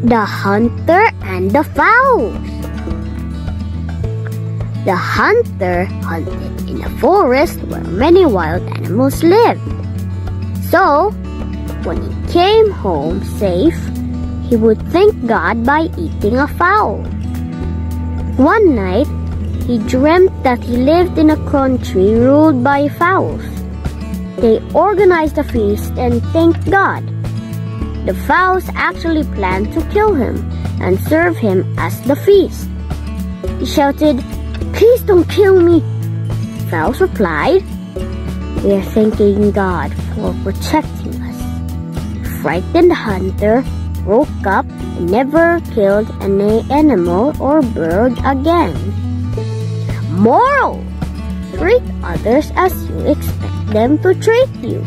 The Hunter and the Fowls The hunter hunted in a forest where many wild animals lived. So, when he came home safe, he would thank God by eating a fowl. One night, he dreamt that he lived in a country ruled by fowls. They organized a feast and thanked God. The fowls actually planned to kill him and serve him as the feast. He shouted, Please don't kill me. Fowls replied, We are thanking God for protecting us. Frightened hunter woke up and never killed any animal or bird again. Moral! Treat others as you expect them to treat you.